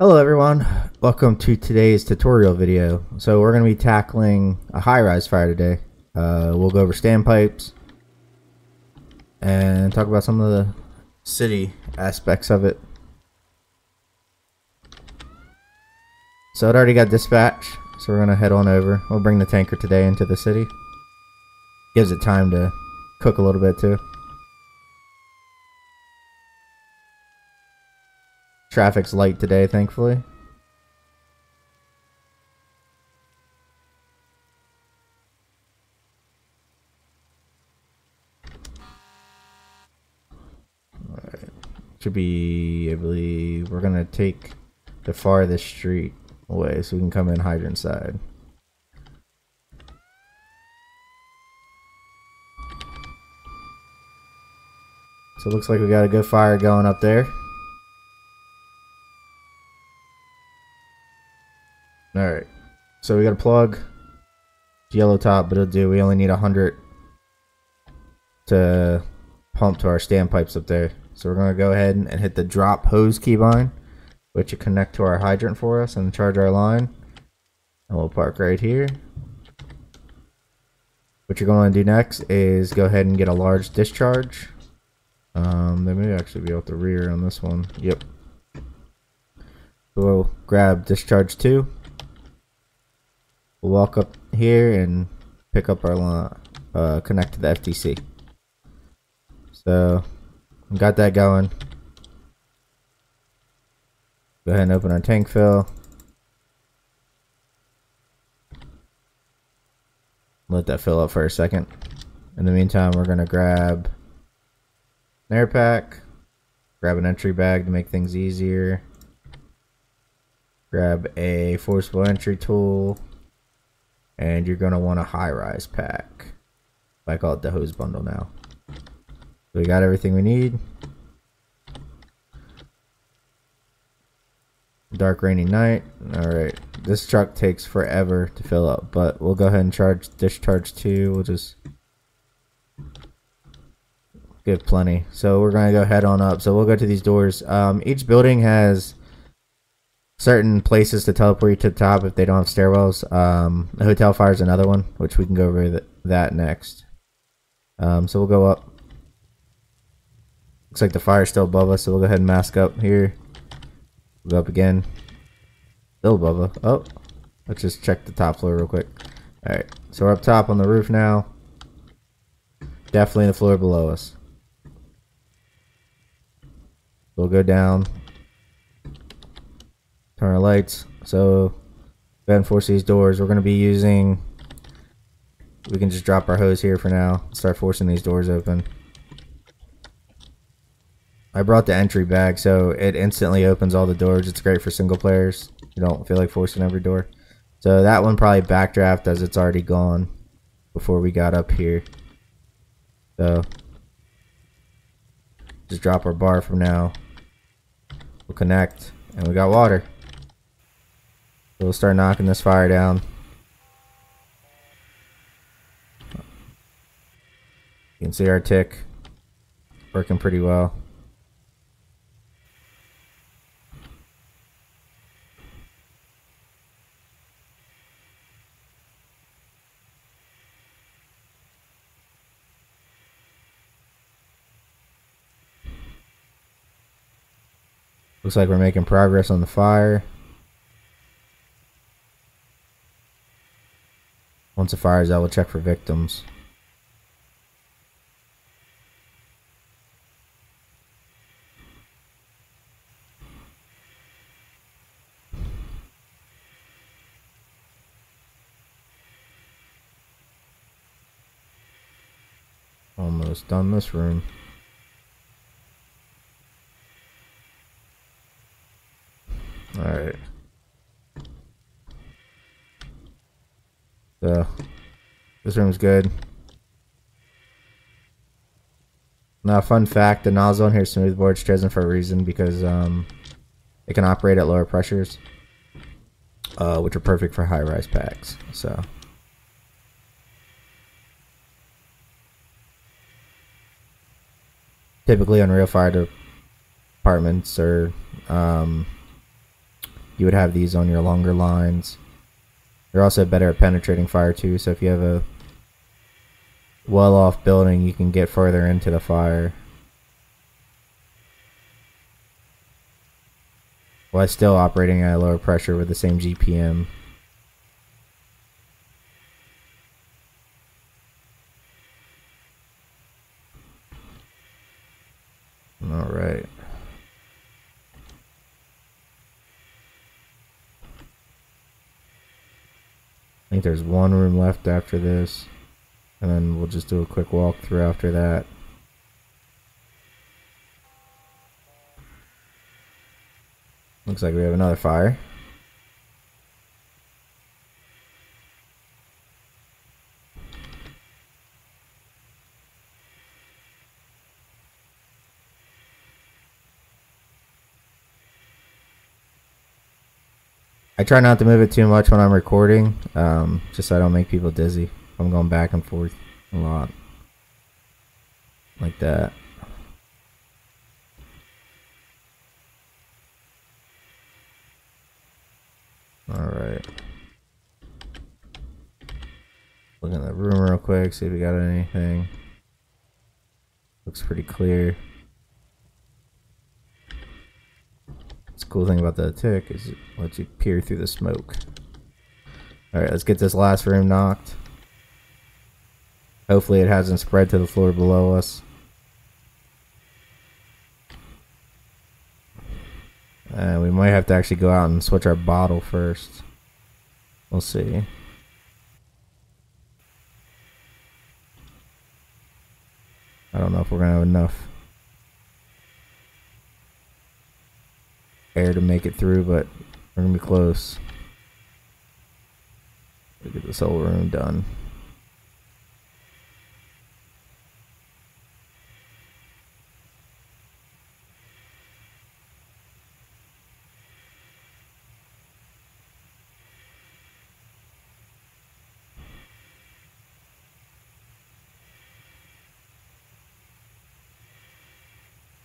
Hello everyone, welcome to today's tutorial video. So we're going to be tackling a high-rise fire today. Uh, we'll go over standpipes and talk about some of the city aspects of it. So it already got dispatched, so we're going to head on over. We'll bring the tanker today into the city. Gives it time to cook a little bit too. Traffic's light today, thankfully. Alright. Should be, I believe, we're gonna take the farthest street away so we can come in hydrant side. So it looks like we got a good fire going up there. Alright. So we got a plug. Yellow top, but it'll do. We only need 100 to pump to our standpipes up there. So we're going to go ahead and hit the drop hose keybind, which will connect to our hydrant for us and charge our line. And we'll park right here. What you're going to do next is go ahead and get a large discharge. Um, they may actually be out the rear on this one. Yep. We'll grab discharge 2 We'll walk up here and pick up our uh, connect to the FDC. So, got that going. Go ahead and open our tank fill. Let that fill up for a second. In the meantime, we're going to grab an air pack, grab an entry bag to make things easier, grab a forcible entry tool, and you're going to want a high-rise pack. I call it the hose bundle now. We got everything we need. Dark rainy night. Alright. This truck takes forever to fill up, but we'll go ahead and charge discharge two. We'll just give plenty. So we're gonna go head on up. So we'll go to these doors. Um, each building has certain places to teleport you to the top if they don't have stairwells. Um, the hotel fire is another one, which we can go over th that next. Um, so we'll go up. Looks like the fire's still above us, so we'll go ahead and mask up here. We'll go up again. Still above us. Oh, let's just check the top floor real quick. Alright, so we're up top on the roof now. Definitely the floor below us. We'll go down turn our lights. So, go and force these doors. We're going to be using, we can just drop our hose here for now. Start forcing these doors open. I brought the entry bag, so it instantly opens all the doors. It's great for single players. You don't feel like forcing every door. So that one probably backdraft as it's already gone before we got up here. So just drop our bar from now. We'll connect and we got water. We'll start knocking this fire down. You can see our TIC working pretty well. Looks like we're making progress on the fire. Once the fire is out, we'll check for victims. Almost done this room. Alright. So, this room's good. Now, fun fact, the nozzle in here smoothbore. It's chosen for a reason because um, it can operate at lower pressures, uh, which are perfect for high-rise packs. So, typically on real fire departments or um, you would have these on your longer lines. They're also better at penetrating fire too, so if you have a well off building, you can get further into the fire. While still operating at a lower pressure with the same GPM. Alright. I think there's one room left after this. And then we'll just do a quick walkthrough after that. Looks like we have another fire. I try not to move it too much when I'm recording, um, just so I don't make people dizzy. I'm going back and forth a lot. Like that. Alright. Look in the room real quick, see if we got anything. Looks pretty clear. Cool thing about the TIC is it lets you peer through the smoke. Alright, let's get this last room knocked. Hopefully it hasn't spread to the floor below us. Uh, we might have to actually go out and switch our bottle first. We'll see. I don't know if we're going to have enough air to make it through, but we're gonna be close. Look at this whole room done.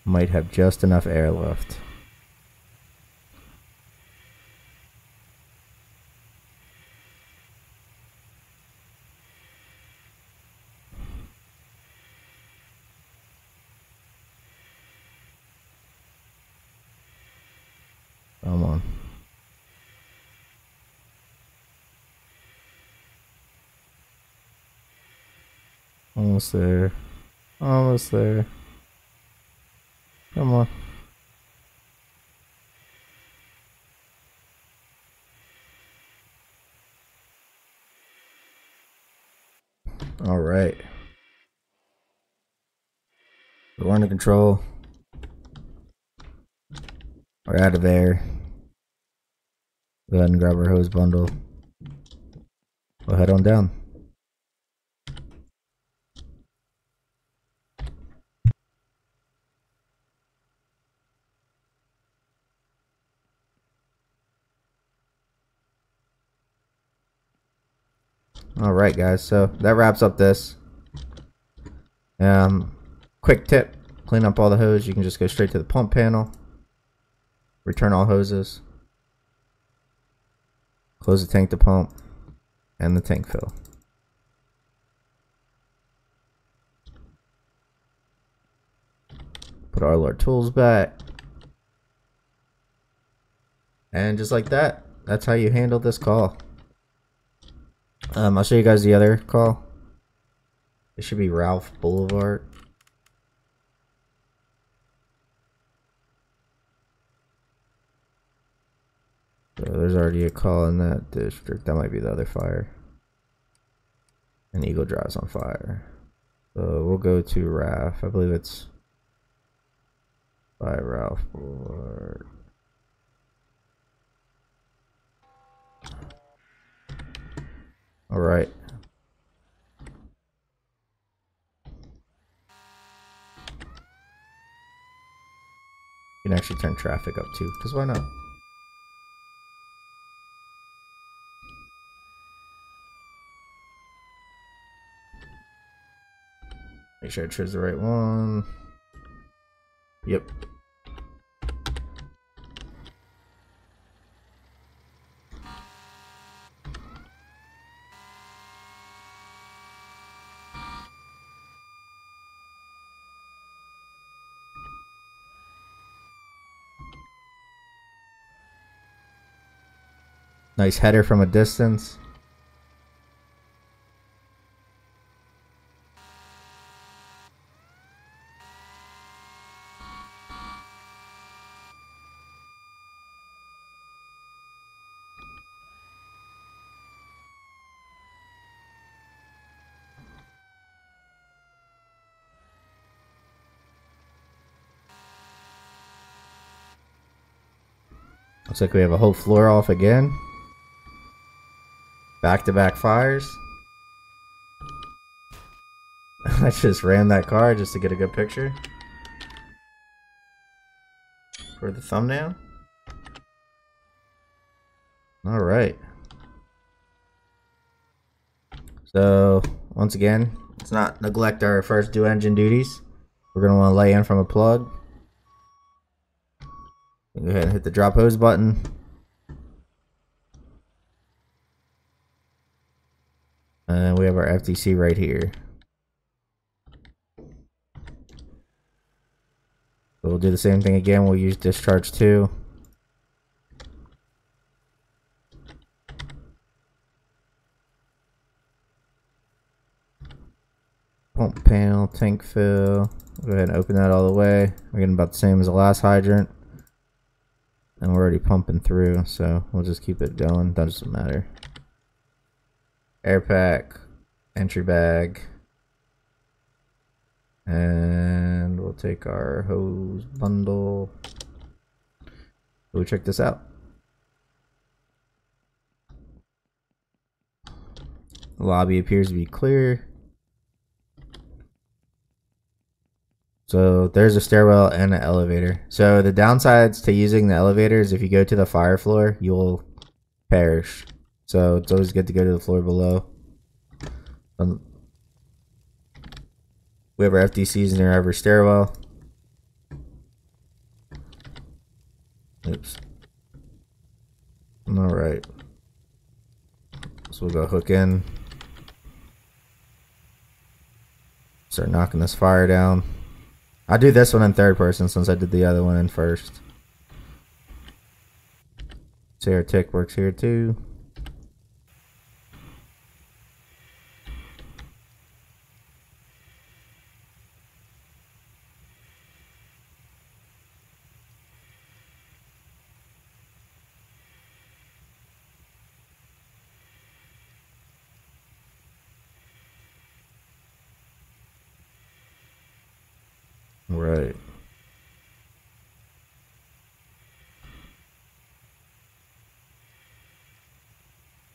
Might have just enough air left. Come on. Almost there. Almost there. Come on. All right. We're under control. We're out of there. Go ahead and grab our hose bundle. We'll head on down. Alright guys, so that wraps up this. Um, quick tip, clean up all the hose, you can just go straight to the pump panel. Return all hoses. Close the tank to pump and the tank fill. Put all our tools back. And just like that, that's how you handle this call. Um, I'll show you guys the other call. It should be Ralph Boulevard. So there's already a call in that district. That might be the other fire. And Eagle Drive's on fire. So we'll go to Ralph. I believe it's by Ralph Boulevard. Alright. You can actually turn traffic up too, because why not? Make sure I choose the right one. Yep. Nice header from a distance. Looks like we have a whole floor off again. Back to back fires. I just ran that car just to get a good picture. For the thumbnail. Alright. So, once again, let's not neglect our first due engine duties. We're going to want to lay in from a plug. Go ahead and hit the drop hose button. And then we have our FDC right here. So we'll do the same thing again. We'll use discharge 2. Pump panel, tank fill. Go ahead and open that all the way. We're getting about the same as the last hydrant. And we're already pumping through, so we'll just keep it going. Doesn't matter. Air pack, entry bag. And we'll take our hose bundle. We'll check this out. The lobby appears to be clear. So there's a stairwell and an elevator. So the downsides to using the elevator is if you go to the fire floor, you'll perish. So it's always good to go to the floor below. Um, we have our FDCs near every stairwell. Oops. Alright. So we'll go hook in. Start knocking this fire down. I do this one in third person since I did the other one in first. See our TIC works here too. Right.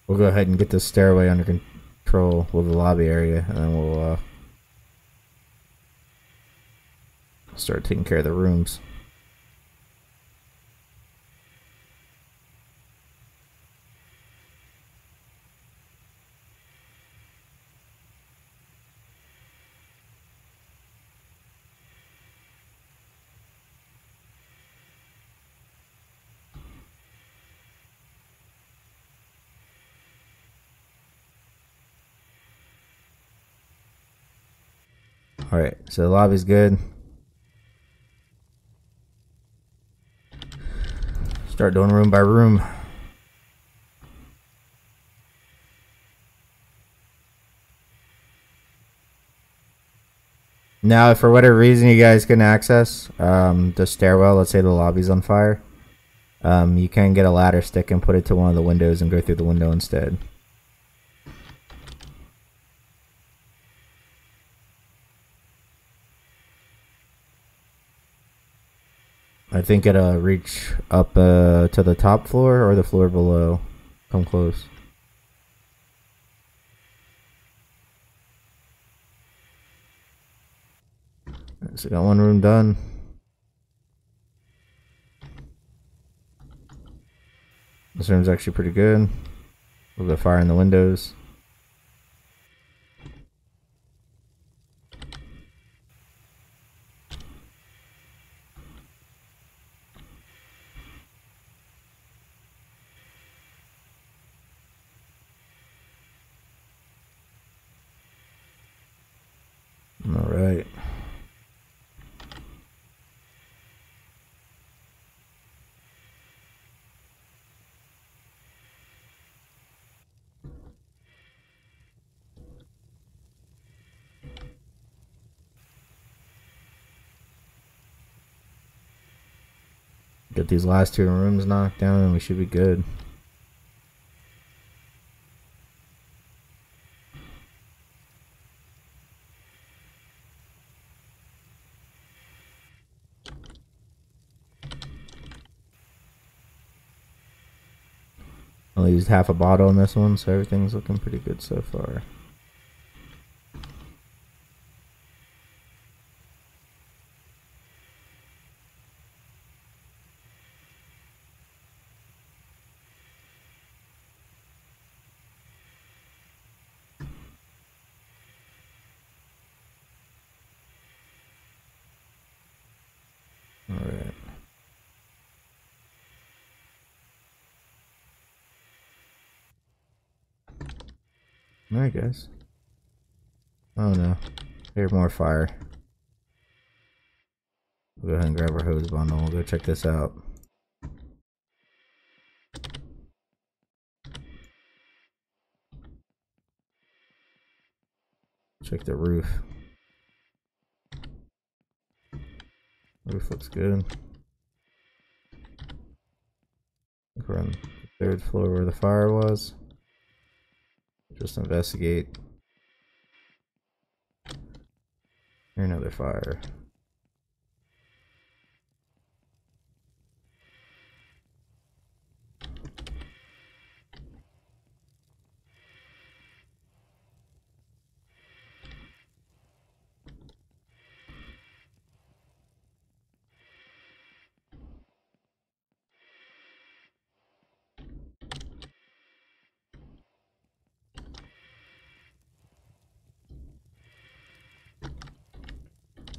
We'll go ahead and get this stairway under control with the lobby area, and then we'll uh, start taking care of the rooms. Alright, so the lobby's good. Start doing room by room. Now, if for whatever reason you guys can access um, the stairwell, let's say the lobby's on fire, um, you can get a ladder stick and put it to one of the windows and go through the window instead. I think it'll reach up uh, to the top floor or the floor below. Come close. So got one room done. This room's actually pretty good. A little bit of fire in the windows. All right. Get these last two rooms knocked down and we should be good. Only used half a bottle in this one, so everything's looking pretty good so far. Alright. Alright, guys. Oh no. Here's more fire. We'll go ahead and grab our hose bundle. We'll go check this out. Check the roof. Roof looks good. We're on the third floor where the fire was. Just investigate. Another fire.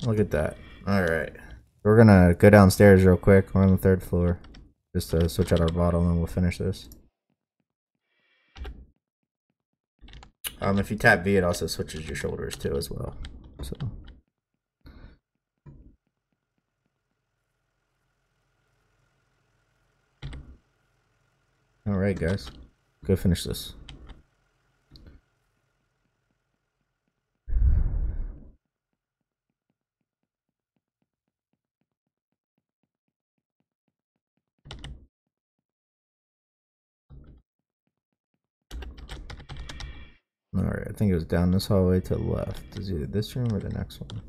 Look at that. Alright. We're gonna go downstairs real quick. We're on the third floor. Just to switch out our bottle and we'll finish this. Um, if you tap V, it also switches your shoulders too as well. So. Alright guys. Go finish this. Alright, I think it was down this hallway to the left. Is either this room or the next one.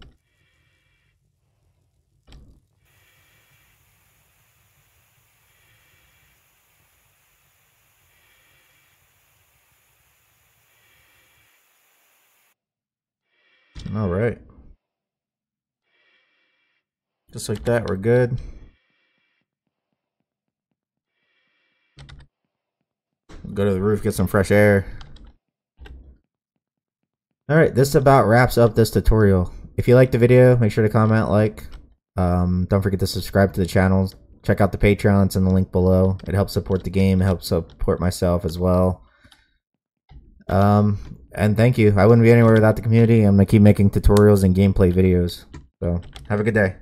Alright. Just like that, we're good. Go to the roof, get some fresh air. Alright, this about wraps up this tutorial. If you liked the video, make sure to comment, like. Um, don't forget to subscribe to the channel. Check out the Patreon, it's in the link below. It helps support the game, it helps support myself as well. Um, and thank you. I wouldn't be anywhere without the community. I'm going to keep making tutorials and gameplay videos. So, have a good day.